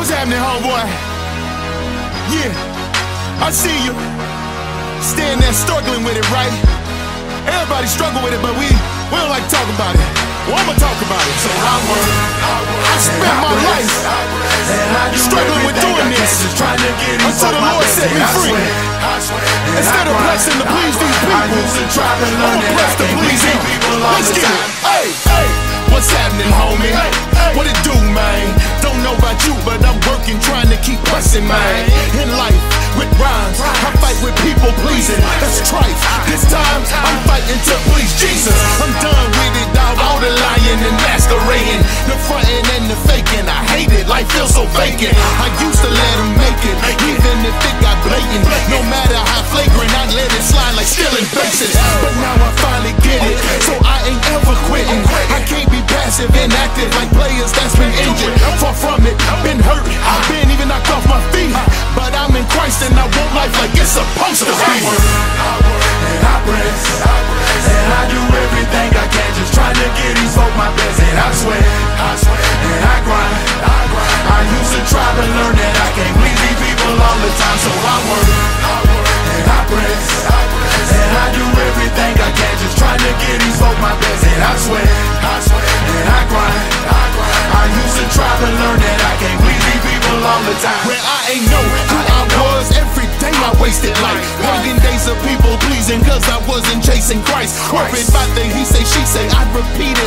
What's happening, homeboy? Yeah, I see you. Staying there struggling with it, right? Everybody struggle with it, but we, we don't like to talk about it. Well, I'ma talk about it. So I work, I spent my life I struggling with doing this until the Lord set me free. Instead of blessing to please these people, I'ma bless to please Him. Let's get it. Hey, hey, what's happening, homie? Know about you, but I'm working, trying to keep pressing, man. In life, with rhymes, I fight with people pleasing. That's trife. This time, I'm fighting to please Jesus. I'm done with it, dog. All the lying and masquerading, the fronting and the faking. I hate it. Life feels so vacant. I used to let them make it, even if it got blatant. No matter how flagrant, I let it slide like stealing faces. But now I finally get it, so I ain't ever quitting. I can't be passive and active like players that's. Far from it, people the time. Where I ain't know who I was every day I wasted life. Working days of people pleasing cause I wasn't chasing Christ. Worried about the he say, she say, I repeat it.